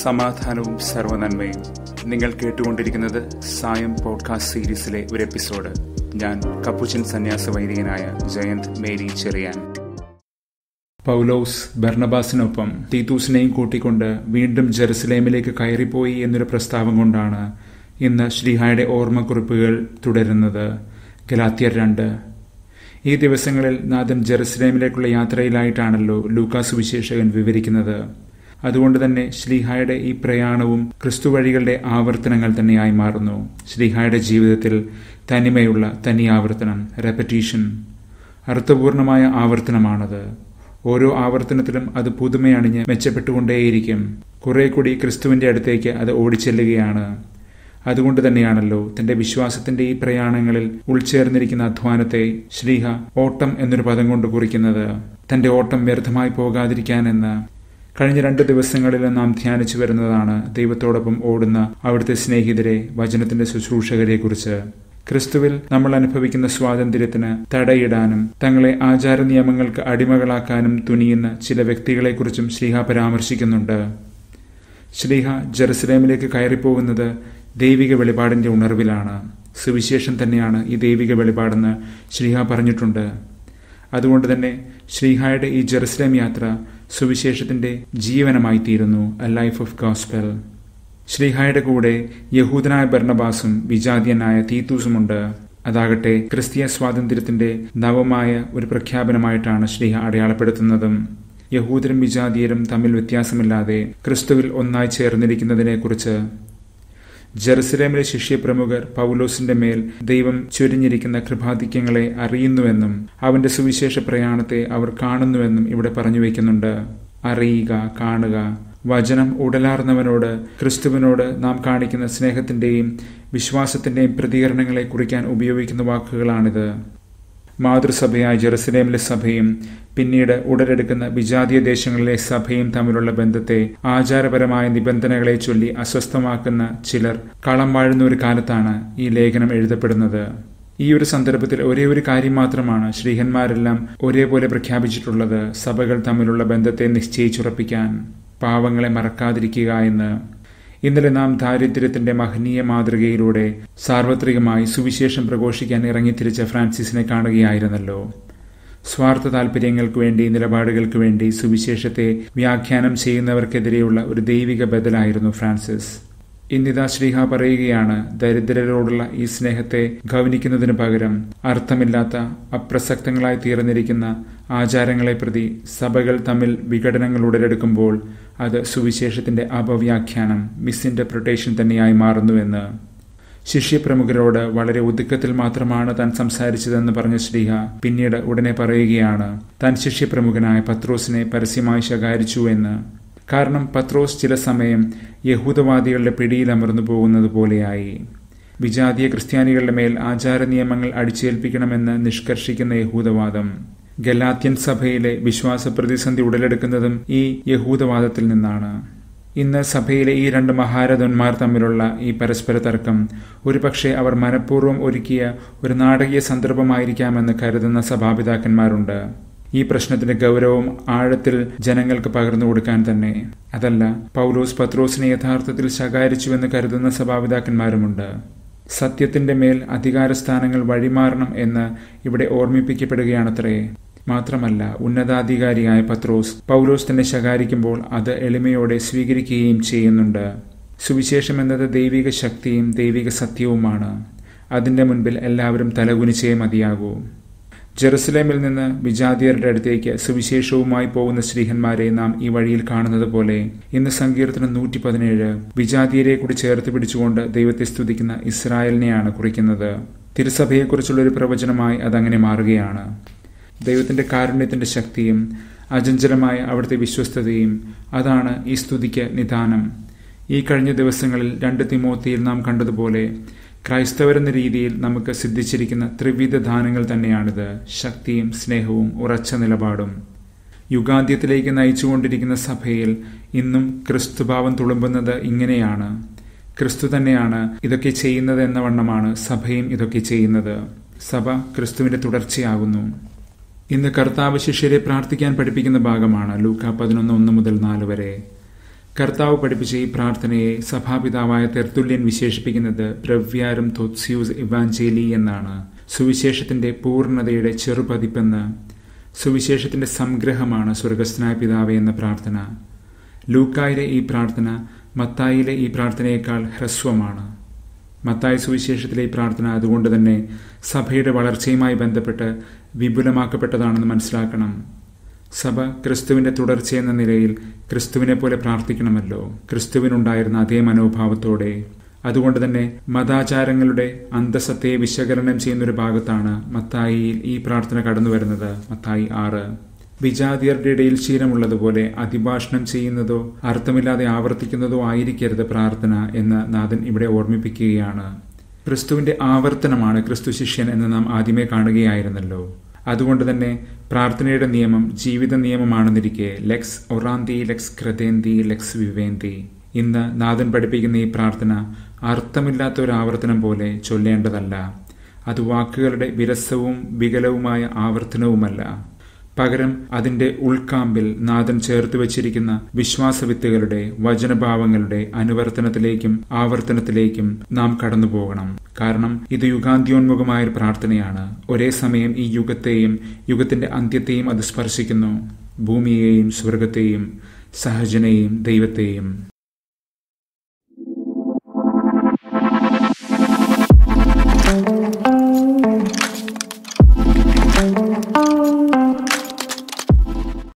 സമാധാനവും സർവനന്മയും നിങ്ങൾ കേട്ടുകൊണ്ടിരിക്കുന്നത് സായം പോഡ്കാസ്റ്റ് സീരീസിലെ ഒരു എപ്പിസോഡ്. ഞാൻ കപ്പുച്ചൻ സന്യാസ വൈദികനായ ജയന്ത് മേരി ചെറിയാൻ. പൗലോസ് ബർണബാസിനൊപ്പം തീത്തൂസിനെയും കൂട്ടിക്കൊണ്ട് വീണ്ടും ജെറുസലേമിലേക്ക് കയറിപ്പോയി എന്നൊരു പ്രസ്താവം കൊണ്ടാണ് ഇന്ന് ശ്രീഹായുടെ ഓർമ്മക്കുറിപ്പുകൾ തുടരുന്നത്. ഗലാത്തിയർ രണ്ട്. ഈ ദിവസങ്ങളിൽ നാദം ജെറുസലേമിലേക്കുള്ള യാത്രയിലായിട്ടാണല്ലോ ലൂക്കാസ് വിശേഷകൻ വിവരിക്കുന്നത്. അതുകൊണ്ട് തന്നെ ശ്രീഹായുടെ ഈ പ്രയാണവും ക്രിസ്തുവഴികളുടെ ആവർത്തനങ്ങൾ തന്നെയായി മാറുന്നു. ശ്രീഹായുടെ ജീവിതത്തിൽ തനിമയുള്ള തനി ആവർത്തനം റെപ്പറ്റീഷൻ അർത്ഥപൂർണമായ ആവർത്തനമാണത്. ഓരോ ആവർത്തനത്തിലും അത് പുതുമയണിഞ്ഞ് മെച്ചപ്പെട്ടുകൊണ്ടേയിരിക്കും. കുറെ കൂടി ക്രിസ്തുവിന്റെ അടുത്തേക്ക് അത് ഓടിച്ചെല്ലുകയാണ്. അതുകൊണ്ട് തന്നെയാണല്ലോ തന്റെ വിശ്വാസത്തിന്റെ ഈ പ്രയാണങ്ങളിൽ ഉൾച്ചേർന്നിരിക്കുന്ന അധ്വാനത്തെ ശ്രീഹ ഓട്ടം എന്നൊരു പദം കൊണ്ട് കുറിക്കുന്നത്. തന്റെ ഓട്ടം വ്യർത്ഥമായി പോകാതിരിക്കാനെന്ന് കഴിഞ്ഞ രണ്ട് ദിവസങ്ങളിൽ നാം ധ്യാനിച്ചു വരുന്നതാണ് ദൈവത്തോടൊപ്പം ഓടുന്ന അവിടുത്തെ സ്നേഹിതരെ വചനത്തിന്റെ ശുശ്രൂഷകരെ കുറിച്ച് ക്രിസ്തുവിൽ നമ്മൾ അനുഭവിക്കുന്ന സ്വാതന്ത്ര്യത്തിന് തടയിടാനും തങ്ങളെ ആചാര നിയമങ്ങൾക്ക് അടിമകളാക്കാനും തുനിയുന്ന ചില വ്യക്തികളെക്കുറിച്ചും ശ്രീഹ പരാമർശിക്കുന്നുണ്ട്. ശ്രീഹ ജെറുസലേമിലേക്ക് കയറിപ്പോകുന്നത് ദൈവിക വെളിപാടിന്റെ ഉണർവിലാണ്. സുവിശേഷം തന്നെയാണ് ഈ ദൈവിക വെളിപാടെന്ന് ശ്രീഹ പറഞ്ഞിട്ടുണ്ട്. അതുകൊണ്ട് തന്നെ ശ്രീഹായുടെ ഈ ജെറുസലേം യാത്ര സുവിശേഷത്തിന്റെ ജീവനമായി തീരുന്നു എ ലൈഫ് ഓഫ് ഗോസ്പെൽ ശ്രീഹായുടെ കൂടെ യഹൂദനായ ഭരണബാസും വിജാതിയനായ തീത്തൂസുമുണ്ട്. അതാകട്ടെ ക്രിസ്തീയ സ്വാതന്ത്ര്യത്തിന്റെ നവമായ ഒരു പ്രഖ്യാപനമായിട്ടാണ് ശ്രീഹ അടയാളപ്പെടുത്തുന്നതും. യഹൂദരും വിജാതീയരും തമ്മിൽ വ്യത്യാസമില്ലാതെ ക്രിസ്തുവിൽ ഒന്നായി ചേർന്നിരിക്കുന്നതിനെക്കുറിച്ച് ജെറുസലേമിലെ ശിഷ്യപ്രമുഖർ പൗലോസിന്റെ മേൽ ദൈവം ചൊരിഞ്ഞിരിക്കുന്ന കൃപാധിക്യങ്ങളെ അറിയുന്നുവെന്നും അവന്റെ സുവിശേഷ പ്രയാണത്തെ അവർ കാണുന്നുവെന്നും ഇവിടെ പറഞ്ഞു വയ്ക്കുന്നുണ്ട് അറിയുക കാണുക. വചനം ഉടലാർന്നവനോട് ക്രിസ്തുവിനോട് നാം കാണിക്കുന്ന സ്നേഹത്തിന്റെയും വിശ്വാസത്തിന്റെയും പ്രതികരണങ്ങളെ കുറിക്കാൻ ഉപയോഗിക്കുന്ന വാക്കുകളാണിത്. മാതൃസഭയായ ജെറുസലേമിലെ സഭയും പിന്നീട് ഉടലെടുക്കുന്ന വിജാതീയ ദേശങ്ങളിലെ സഭയും തമ്മിലുള്ള ബന്ധത്തെ ആചാരപരമായ നിബന്ധനകളെ ചൊല്ലി അസ്വസ്ഥമാക്കുന്ന ചിലർ കളം വാഴുന്ന ഒരു കാലത്താണ് ഈ ലേഖനം എഴുതപ്പെടുന്നത്. ഈ ഒരു സന്ദർഭത്തിൽ ഒരേ ഒരു കാര്യം മാത്രമാണ് ശ്രീഹന്മാരെല്ലാം ഒരേപോലെ പ്രഖ്യാപിച്ചിട്ടുള്ളത്. സഭകൾ തമ്മിലുള്ള ബന്ധത്തെ നിശ്ചയിച്ചുറപ്പിക്കാൻ പാവങ്ങളെ മറക്കാതിരിക്കുക എന്ന്. ഇന്നലെ നാം ദാരിദ്ര്യത്തിന്റെ മഹനീയ മാതൃകയിലൂടെ സാർവത്രികമായി സുവിശേഷം പ്രഘോഷിക്കാൻ ഇറങ്ങിത്തിരിച്ച ഫ്രാൻസിസിനെ കാണുകയായിരുന്നല്ലോ. സ്വാർത്ഥ താല്പര്യങ്ങൾക്ക് വേണ്ടി നിലപാടുകൾക്ക് വേണ്ടി സുവിശേഷത്തെ വ്യാഖ്യാനം ചെയ്യുന്നവർക്കെതിരെയുള്ള ഒരു ദൈവിക ബദലായിരുന്നു ഫ്രാൻസിസ്. ഇന്നിതാ ശ്രീഹ പറയുകയാണ് ദരിദ്രരോടുള്ള ഈ സ്നേഹത്തെ ഗൗനിക്കുന്നതിനു പകരം അർത്ഥമില്ലാത്ത അപ്രസക്തങ്ങളായി തീർന്നിരിക്കുന്ന ആചാരങ്ങളെ പ്രതി സഭകൾ തമ്മിൽ വിഘടനങ്ങൾ ഉടലെടുക്കുമ്പോൾ അത് സുവിശേഷത്തിന്റെ അപവ്യാഖ്യാനം മിസ്ഇന്റർപ്രിട്ടേഷൻ തന്നെയായി മാറുന്നുവെന്ന് ശിഷ്യപ്രമുഖരോട് വളരെ ഒതുക്കത്തിൽ മാത്രമാണ് താൻ സംസാരിച്ചതെന്ന് പറഞ്ഞ ശ്രീഹ പിന്നീട് ഉടനെ പറയുകയാണ് താൻ ശിഷ്യപ്രമുഖനായ പത്രോസിനെ പരസ്യമായി ശകാരിച്ചു എന്ന്. കാരണം പത്രോസ് ചില സമയം യഹൂദവാദികളുടെ പിടിയിലമർന്നു പോകുന്നത് പോലെയായി. വിജാതീയ ക്രിസ്ത്യാനികളുടെ മേൽ ആചാര നിയമങ്ങൾ അടിച്ചേൽപ്പിക്കണമെന്ന് നിഷ്കർഷിക്കുന്ന യഹൂദവാദം ഗലാത്യൻ സഭയിലെ വിശ്വാസ പ്രതിസന്ധി ഉടലെടുക്കുന്നതും ഈ യഹൂദവാദത്തിൽ നിന്നാണ്. ഇന്ന് സഭയിലെ ഈ രണ്ട് മഹാരഥന്മാർ തമ്മിലുള്ള ഈ പരസ്പര തർക്കം ഒരുപക്ഷെ അവർ മനഃപൂർവം ഒരുക്കിയ ഒരു നാടകീയ സന്ദർഭമായിരിക്കാമെന്ന് കരുതുന്ന സഭാപിതാക്കന്മാരുണ്ട്. ഈ പ്രശ്നത്തിന്റെ ഗൗരവം ആഴത്തിൽ ജനങ്ങൾക്ക് പകർന്നു കൊടുക്കാൻ തന്നെ. അതല്ല പൗലോസ് പത്രോസിനെ യഥാർത്ഥത്തിൽ ശകാരിച്ചുവെന്ന് കരുതുന്ന സഭാപിതാക്കന്മാരുമുണ്ട്. സത്യത്തിന്റെ മേൽ അധികാരസ്ഥാനങ്ങൾ വഴിമാറണം എന്ന് ഇവിടെ ഓർമ്മിപ്പിക്കപ്പെടുകയാണത്രേ. മാത്രമല്ല ഉന്നതാധികാരിയായ പത്രോസ് പൗലോസ് തന്നെ ശകാരിക്കുമ്പോൾ അത് എളിമയോടെ സ്വീകരിക്കുകയും ചെയ്യുന്നുണ്ട്. സുവിശേഷം എന്നത് ദൈവിക ശക്തിയും ദൈവിക സത്യവുമാണ്. അതിന്റെ മുൻപിൽ എല്ലാവരും തലകുനിച്ചേ മതിയാകൂ. ജെറുസലേമിൽ നിന്ന് വിജാതിയരുടെ അടുത്തേക്ക് സുവിശേഷവുമായി പോകുന്ന ശ്രീഹന്മാരെ നാം ഈ വഴിയിൽ കാണുന്നത് പോലെ ഇന്ന് സങ്കീർത്തനം നൂറ്റി പതിനേഴ് വിജാതിയരെ കൂടി ചേർത്ത് പിടിച്ചുകൊണ്ട് ദൈവത്തെ സ്തുതിക്കുന്ന ഇസ്രായേലിനെയാണ് കുറിക്കുന്നത്. തിരുസഭയെക്കുറിച്ചുള്ള ഒരു പ്രവചനമായി അതങ്ങനെ മാറുകയാണ്. ദൈവത്തിന്റെ കാരുണ്യത്തിന്റെ ശക്തിയും അചഞ്ചലമായ അവിടുത്തെ വിശ്വസ്തതയും. അതാണ് ഈ സ്തുതിക്ക് നിദാനം. ഈ കഴിഞ്ഞ ദിവസങ്ങളിൽ രണ്ട് തിമോത്തിയിൽ നാം കണ്ടതുപോലെ ക്രൈസ്തവരെന്ന രീതിയിൽ നമുക്ക് സിദ്ധിച്ചിരിക്കുന്ന ത്രിവിധ ദാനങ്ങൾ തന്നെയാണിത്. ശക്തിയും സ്നേഹവും ഉറച്ച നിലപാടും. യുഗാന്ത്യത്തിലേക്ക് നയിച്ചുകൊണ്ടിരിക്കുന്ന സഭയിൽ ഇന്നും ക്രിസ്തുഭാവം തുളുമ്പുന്നത് ഇങ്ങനെയാണ്. ക്രിസ്തു തന്നെയാണ് ഇതൊക്കെ ചെയ്യുന്നത് എന്ന വണ്ണമാണ് സഭയും ഇതൊക്കെ ചെയ്യുന്നത്. സഭ ക്രിസ്തുവിന്റെ തുടർച്ചയാകുന്നു. ഇന്ന് കർത്താവ് ശിഷ്യരെ പ്രാർത്ഥിക്കാൻ പഠിപ്പിക്കുന്ന ഭാഗമാണ് ലൂക്ക പതിനൊന്ന് ഒന്ന് മുതൽ നാല് വരെ. കർത്താവ് പഠിപ്പിച്ച ഈ പ്രാർത്ഥനയെ സഭാപിതാവായ തെർത്തുല്യൻ വിശേഷിപ്പിക്കുന്നത് ബ്രവ്യാരം തൊത്സ്യൂസ് ഇവാഞ്ചേലി എന്നാണ്. സുവിശേഷത്തിന്റെ പൂർണതയുടെ ചെറുപതിപ്പെന്ന് സുവിശേഷത്തിന്റെ സംഗ്രഹമാണ് സ്വർഗസ്ഥനായ പിതാവേ എന്ന പ്രാർത്ഥന. ലൂക്കായിലെ ഈ പ്രാർത്ഥന മത്തായിലെ ഈ പ്രാർത്ഥനയേക്കാൾ ഹ്രസ്വമാണ്. മത്തായ സുവിശേഷത്തിലെ ഈ പ്രാർത്ഥന അതുകൊണ്ട് തന്നെ സഭയുടെ വളർച്ചയുമായി ബന്ധപ്പെട്ട് വിപുലമാക്കപ്പെട്ടതാണെന്ന് മനസ്സിലാക്കണം. സഭ ക്രിസ്തുവിന്റെ തുടർച്ചയെന്ന നിലയിൽ ക്രിസ്തുവിനെ പോലെ പ്രാർത്ഥിക്കണമല്ലോ. ക്രിസ്തുവിനുണ്ടായിരുന്ന അതേ മനോഭാവത്തോടെ. അതുകൊണ്ട് തന്നെ മതാചാരങ്ങളുടെ അന്തസത്തയെ വിശകലനം ചെയ്യുന്ന ഒരു ഭാഗത്താണ് മത്തായിയിൽ ഈ പ്രാർത്ഥന കടന്നു വരുന്നത് മത്തായി ആറ്. വിജാതിയരുടെ ഇടയിൽ ശീലമുള്ളതുപോലെ അതിഭാഷണം ചെയ്യുന്നതോ അർത്ഥമില്ലാതെ ആവർത്തിക്കുന്നതോ ആയിരിക്കരുത് പ്രാർത്ഥന എന്ന് നാഥൻ ഇവിടെ ഓർമ്മിപ്പിക്കുകയാണ്. ക്രിസ്തുവിന്റെ ആവർത്തനമാണ് ക്രിസ്തു ശിഷ്യൻ എന്ന് നാം ആദ്യമേ കാണുകയായിരുന്നല്ലോ. അതുകൊണ്ട് തന്നെ പ്രാർത്ഥനയുടെ നിയമം ജീവിത നിയമമാണെന്നിരിക്കെ ലെക്സ് ഒറാന്തി ലെക്സ് ക്രതേന്തി ലെക്സ് വിവേന്തി ഇന്ന് നാഥൻ പഠിപ്പിക്കുന്ന ഈ പ്രാർത്ഥന അർത്ഥമില്ലാത്ത ഒരു ആവർത്തനം പോലെ ചൊല്ലേണ്ടതല്ല. അത് വാക്കുകളുടെ വിരസവും വികലവുമായ ആവർത്തനവുമല്ല. പകരം അതിന്റെ ഉൾക്കാമ്പിൽ നാഥൻ ചേർത്ത് വച്ചിരിക്കുന്ന വിശ്വാസവിത്തുകളുടെ വചനഭാവങ്ങളുടെ അനുവർത്തനത്തിലേക്കും ആവർത്തനത്തിലേക്കും നാം കടന്നുപോകണം. കാരണം ഇത് യുഗാന്ത്യോന്മുഖമായ ഒരു പ്രാർത്ഥനയാണ്. ഒരേ സമയം ഈ യുഗത്തെയും യുഗത്തിന്റെ അന്ത്യത്തെയും അത് സ്പർശിക്കുന്നു. ഭൂമിയെയും സ്വർഗത്തെയും സഹജനെയും ദൈവത്തെയും.